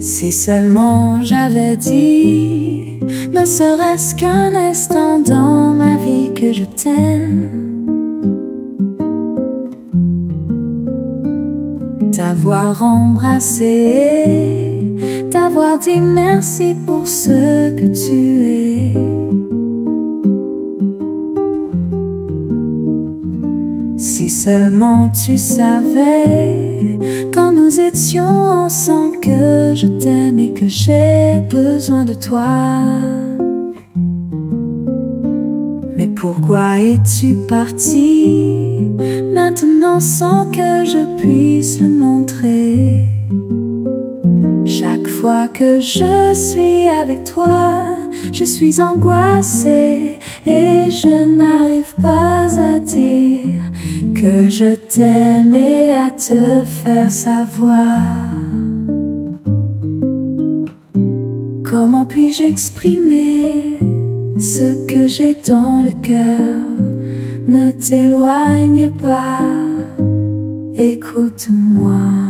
Si seulement j'avais dit, ne serait-ce qu'un instant dans ma vie que je t'aime. T'avoir embrassé, merci pour ce que tu es. Si seulement tu savais quand nous étions ensemble que je t'aime et que j'ai besoin de toi. Mais pourquoi es-tu parti maintenant sans que je puisse le montrer? Fois que je suis avec toi, je suis angoissée et je n'arrive pas à dire que je t'aime et à te faire savoir. Comment puis-je exprimer ce que j'ai dans le cœur? Ne t'éloigne pas, écoute-moi.